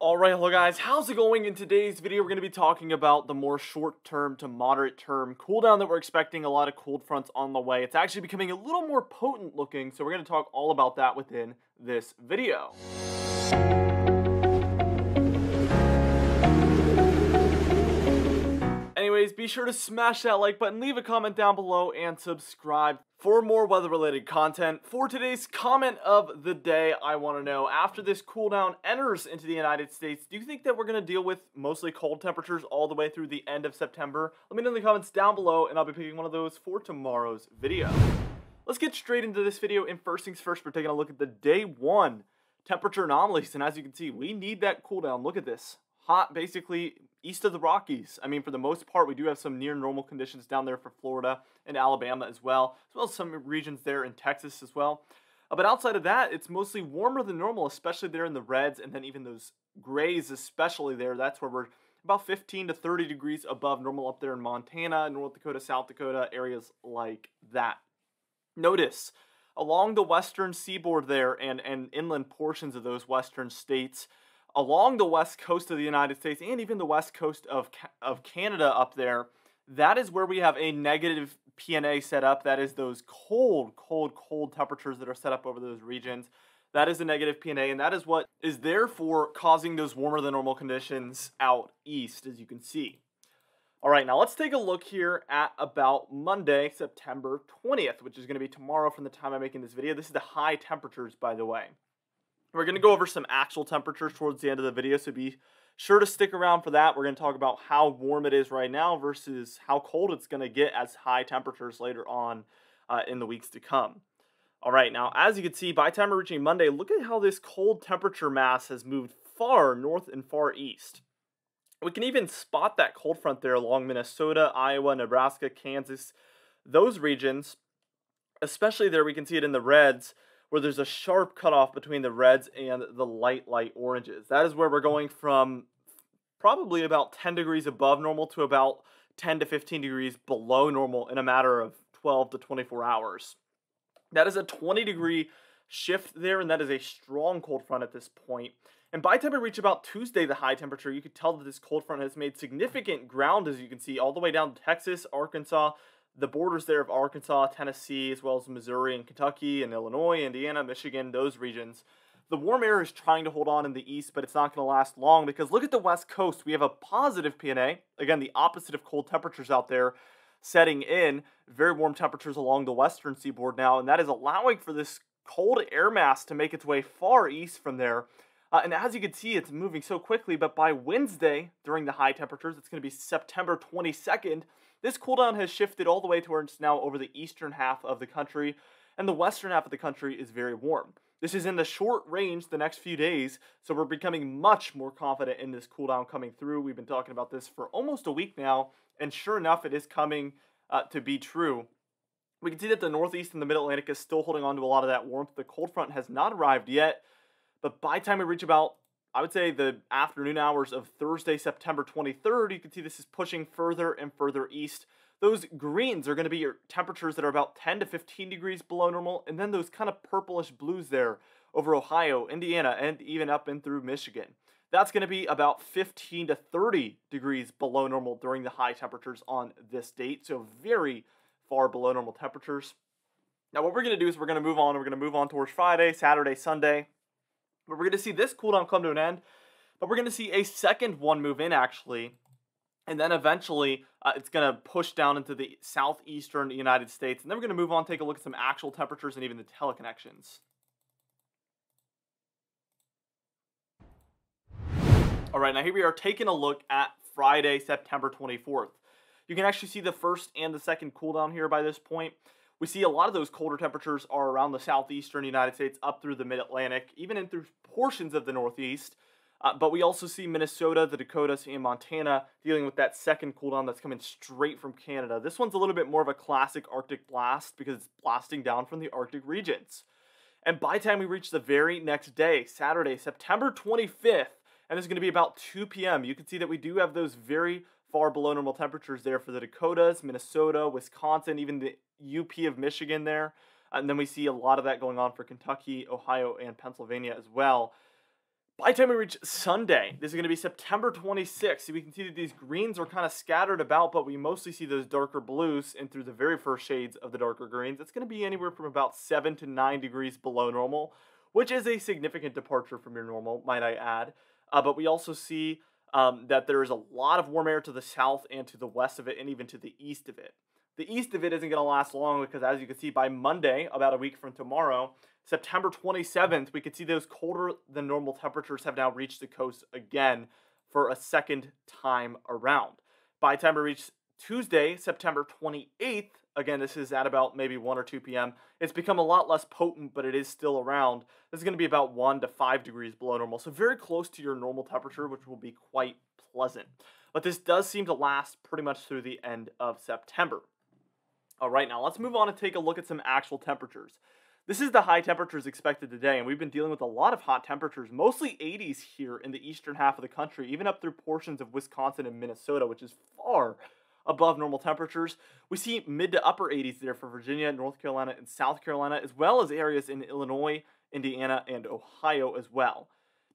Alright, hello guys, how's it going? In today's video, we're going to be talking about the more short-term to moderate-term cooldown that we're expecting a lot of cold fronts on the way. It's actually becoming a little more potent looking, so we're going to talk all about that within this video. Be sure to smash that like button, leave a comment down below, and subscribe for more weather-related content. For today's comment of the day, I want to know, after this cooldown enters into the United States, do you think that we're going to deal with mostly cold temperatures all the way through the end of September? Let me know in the comments down below, and I'll be picking one of those for tomorrow's video. Let's get straight into this video, and first things first, we're taking a look at the day one temperature anomalies, and as you can see, we need that cooldown. Look at this. Hot, basically, east of the Rockies. I mean, for the most part, we do have some near normal conditions down there for Florida and Alabama as well, as well as some regions there in Texas as well. Uh, but outside of that, it's mostly warmer than normal, especially there in the reds, and then even those grays, especially there. That's where we're about 15 to 30 degrees above normal up there in Montana, North Dakota, South Dakota, areas like that. Notice along the western seaboard there and, and inland portions of those western states, along the west coast of the United States and even the west coast of, of Canada up there, that is where we have a negative PNA set up. That is those cold, cold, cold temperatures that are set up over those regions. That is a negative PNA, and that is what is therefore causing those warmer than normal conditions out east, as you can see. All right, now let's take a look here at about Monday, September 20th, which is going to be tomorrow from the time I'm making this video. This is the high temperatures, by the way. We're going to go over some actual temperatures towards the end of the video, so be sure to stick around for that. We're going to talk about how warm it is right now versus how cold it's going to get as high temperatures later on uh, in the weeks to come. All right, now as you can see, by time we're reaching Monday, look at how this cold temperature mass has moved far north and far east. We can even spot that cold front there along Minnesota, Iowa, Nebraska, Kansas, those regions. Especially there, we can see it in the reds where there's a sharp cutoff between the reds and the light, light oranges. That is where we're mm. going from probably about 10 degrees above normal to about 10 to 15 degrees below normal in a matter of 12 to 24 hours. That is a 20 mm. degree shift there, and that is a strong cold front at this point. And by the time we reach about Tuesday, the high temperature, you could tell that this cold front has made significant ground, as you can see, all the way down to Texas, Arkansas, the borders there of Arkansas, Tennessee, as well as Missouri and Kentucky and Illinois, Indiana, Michigan, those regions. The warm air is trying to hold on in the east, but it's not going to last long because look at the west coast. We have a positive PNA. Again, the opposite of cold temperatures out there setting in. Very warm temperatures along the western seaboard now, and that is allowing for this cold air mass to make its way far east from there. Uh, and as you can see, it's moving so quickly, but by Wednesday, during the high temperatures, it's going to be September 22nd, this cooldown has shifted all the way towards now over the eastern half of the country, and the western half of the country is very warm. This is in the short range the next few days, so we're becoming much more confident in this cooldown coming through. We've been talking about this for almost a week now, and sure enough, it is coming uh, to be true. We can see that the Northeast and the Mid-Atlantic is still holding on to a lot of that warmth. The cold front has not arrived yet, but by the time we reach about I would say the afternoon hours of Thursday, September 23rd, you can see this is pushing further and further east. Those greens are going to be your temperatures that are about 10 to 15 degrees below normal, and then those kind of purplish blues there over Ohio, Indiana, and even up and through Michigan. That's going to be about 15 to 30 degrees below normal during the high temperatures on this date, so very far below normal temperatures. Now, what we're going to do is we're going to move on. We're going to move on towards Friday, Saturday, Sunday. But we're going to see this cooldown come to an end. But we're going to see a second one move in, actually. And then eventually, uh, it's going to push down into the southeastern United States. And then we're going to move on, take a look at some actual temperatures and even the teleconnections. All right, now here we are taking a look at Friday, September 24th. You can actually see the first and the second cooldown here by this point. We see a lot of those colder temperatures are around the southeastern United States, up through the mid Atlantic, even in through portions of the Northeast. Uh, but we also see Minnesota, the Dakotas, and Montana dealing with that second cooldown that's coming straight from Canada. This one's a little bit more of a classic Arctic blast because it's blasting down from the Arctic regions. And by the time we reach the very next day, Saturday, September 25th, and it's going to be about 2 p.m., you can see that we do have those very far below normal temperatures there for the Dakotas, Minnesota, Wisconsin, even the UP of Michigan there. And then we see a lot of that going on for Kentucky, Ohio, and Pennsylvania as well. By the time we reach Sunday, this is going to be September 26th. So we can see that these greens are kind of scattered about, but we mostly see those darker blues and through the very first shades of the darker greens. It's going to be anywhere from about 7 to 9 degrees below normal, which is a significant departure from your normal, might I add. Uh, but we also see um, that there is a lot of warm air to the south and to the west of it, and even to the east of it. The east of it isn't going to last long because, as you can see, by Monday, about a week from tomorrow, September 27th, we could see those colder than normal temperatures have now reached the coast again for a second time around. By the time we reach Tuesday, September 28th, again, this is at about maybe 1 or 2 p.m., it's become a lot less potent, but it is still around. This is going to be about 1 to 5 degrees below normal, so very close to your normal temperature, which will be quite pleasant. But this does seem to last pretty much through the end of September. All right, now let's move on and take a look at some actual temperatures. This is the high temperatures expected today, and we've been dealing with a lot of hot temperatures, mostly 80s here in the eastern half of the country, even up through portions of Wisconsin and Minnesota, which is far above normal temperatures. We see mid to upper 80s there for Virginia, North Carolina, and South Carolina, as well as areas in Illinois, Indiana, and Ohio as well.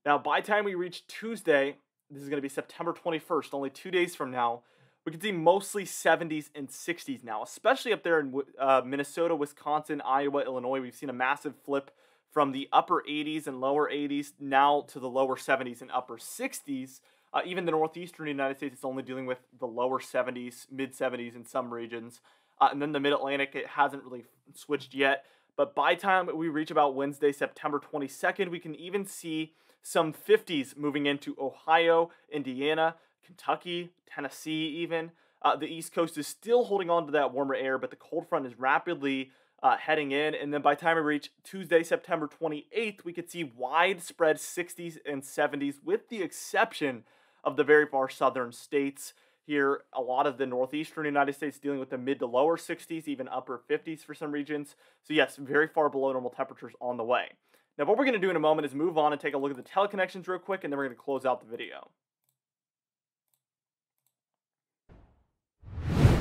Now, by the time we reach Tuesday, this is going to be September 21st, only two days from now, we can see mostly 70s and 60s now, especially up there in uh, Minnesota, Wisconsin, Iowa, Illinois. We've seen a massive flip from the upper 80s and lower 80s now to the lower 70s and upper 60s. Uh, even the northeastern United States is only dealing with the lower 70s, mid 70s in some regions. Uh, and then the mid Atlantic, it hasn't really switched yet. But by time we reach about Wednesday, September 22nd, we can even see some 50s moving into Ohio, Indiana, Kentucky, Tennessee, even. Uh, the East Coast is still holding on to that warmer air, but the cold front is rapidly uh, heading in. And then by the time we reach Tuesday, September 28th, we could see widespread 60s and 70s, with the exception of the very far southern states. Here, a lot of the northeastern United States dealing with the mid to lower 60s, even upper 50s for some regions. So, yes, very far below normal temperatures on the way. Now, what we're going to do in a moment is move on and take a look at the teleconnections real quick, and then we're going to close out the video.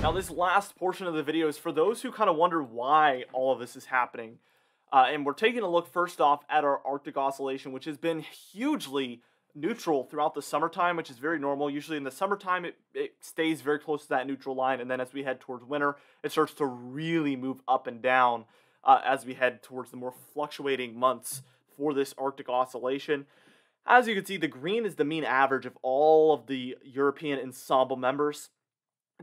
Now, this last portion of the video is for those who kind of wonder why all of this is happening. Uh, and we're taking a look first off at our Arctic oscillation, which has been hugely neutral throughout the summertime, which is very normal. Usually in the summertime, it, it stays very close to that neutral line. And then as we head towards winter, it starts to really move up and down uh, as we head towards the more fluctuating months for this Arctic oscillation. As you can see, the green is the mean average of all of the European ensemble members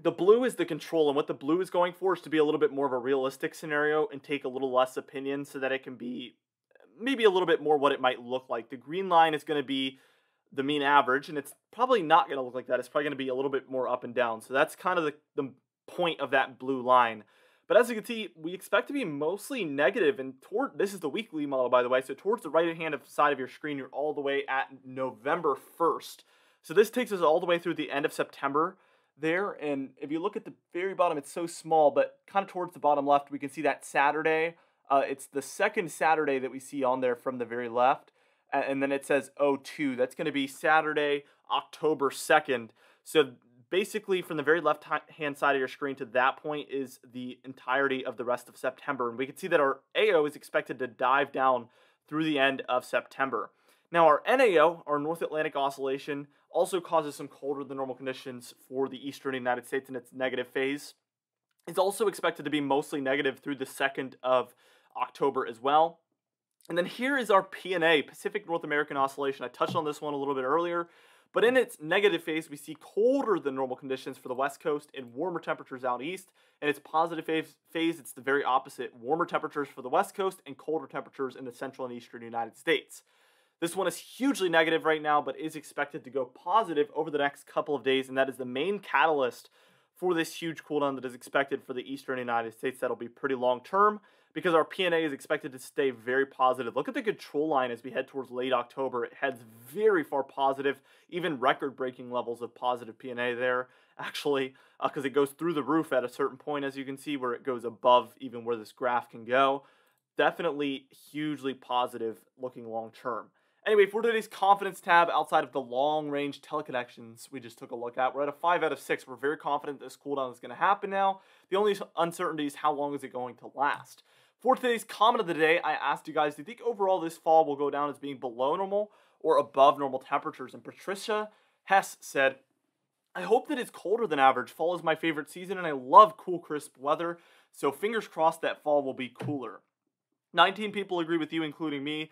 the blue is the control, and what the blue is going for is to be a little bit more of a realistic scenario and take a little less opinion so that it can be maybe a little bit more what it might look like. The green line is going to be the mean average, and it's probably not going to look like that. It's probably going to be a little bit more up and down. So that's kind of the, the point of that blue line. But as you can see, we expect to be mostly negative. and toward this is the weekly model, by the way. So towards the right hand side of your screen, you're all the way at November 1st. So this takes us all the way through the end of September there. And if you look at the very bottom, it's so small, but kind of towards the bottom left, we can see that Saturday. Uh, it's the second Saturday that we see on there from the very left. And then it says 02. That's going to be Saturday, October 2nd. So basically, from the very left hand side of your screen to that point is the entirety of the rest of September. And we can see that our AO is expected to dive down through the end of September. Now, our NAO, our North Atlantic Oscillation, also causes some colder than normal conditions for the eastern United States in its negative phase. It's also expected to be mostly negative through the 2nd of October as well. And then here is our PNA, Pacific North American Oscillation. I touched on this one a little bit earlier, but in its negative phase, we see colder than normal conditions for the west coast and warmer temperatures out east. In its positive phase, it's the very opposite warmer temperatures for the west coast and colder temperatures in the central and eastern United States. This one is hugely negative right now, but is expected to go positive over the next couple of days, and that is the main catalyst for this huge cooldown that is expected for the eastern United States. That'll be pretty long term because our PNA is expected to stay very positive. Look at the control line as we head towards late October. It heads very far positive, even record breaking levels of positive PNA there, actually, because uh, it goes through the roof at a certain point, as you can see, where it goes above even where this graph can go. Definitely hugely positive looking long term. Anyway, for today's confidence tab, outside of the long-range teleconnections we just took a look at, we're at a 5 out of 6. We're very confident this cooldown is going to happen now. The only uncertainty is how long is it going to last. For today's comment of the day, I asked you guys, do you think overall this fall will go down as being below normal or above normal temperatures. And Patricia Hess said, I hope that it's colder than average. Fall is my favorite season, and I love cool, crisp weather. So fingers crossed that fall will be cooler. 19 people agree with you, including me.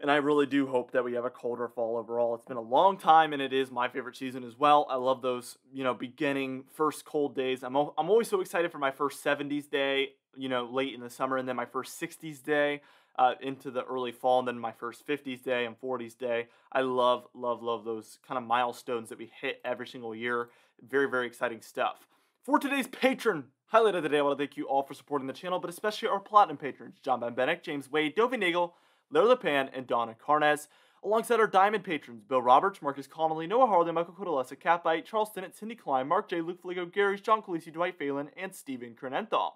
And I really do hope that we have a colder fall overall. It's been a long time, and it is my favorite season as well. I love those, you know, beginning first cold days. I'm, I'm always so excited for my first 70s day, you know, late in the summer, and then my first 60s day uh, into the early fall, and then my first 50s day and 40s day. I love, love, love those kind of milestones that we hit every single year. Very, very exciting stuff. For today's patron highlight of the day, I want to thank you all for supporting the channel, but especially our platinum patrons John Van Bennett, James Wade, Dovi Nagel, Larry LePan, and Donna Carnes. Alongside our diamond patrons, Bill Roberts, Marcus Connolly, Noah Harley, Michael Codalesa, Cat Bite, Charles Cindy Klein, Mark J, Luke Fligo, Gary, John Colisi, Dwight Phelan, and Stephen Krenenthal.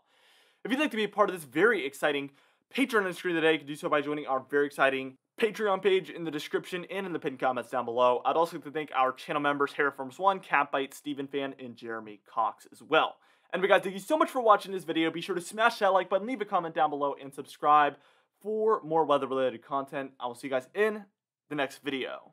If you'd like to be a part of this very exciting Patreon screen today, you can do so by joining our very exciting Patreon page in the description and in the pinned comments down below. I'd also like to thank our channel members, Harriforms1, Catbite, Stephen Fan, and Jeremy Cox as well. And we guys, thank you so much for watching this video. Be sure to smash that like button, leave a comment down below, and subscribe for more weather-related content. I will see you guys in the next video.